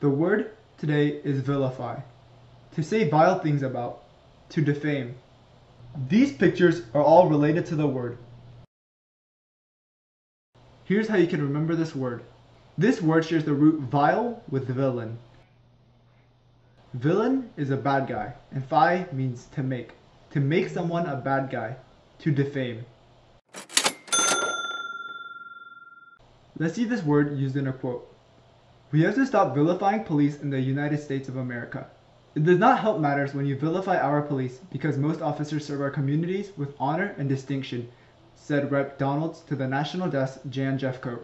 The word today is vilify. To say vile things about. To defame. These pictures are all related to the word. Here's how you can remember this word. This word shares the root vile with villain. Villain is a bad guy, and fi means to make. To make someone a bad guy. To defame. Let's see this word used in a quote. We have to stop vilifying police in the United States of America. It does not help matters when you vilify our police because most officers serve our communities with honor and distinction, said Rep. Donalds to the National Desk Jan Jeffcoat.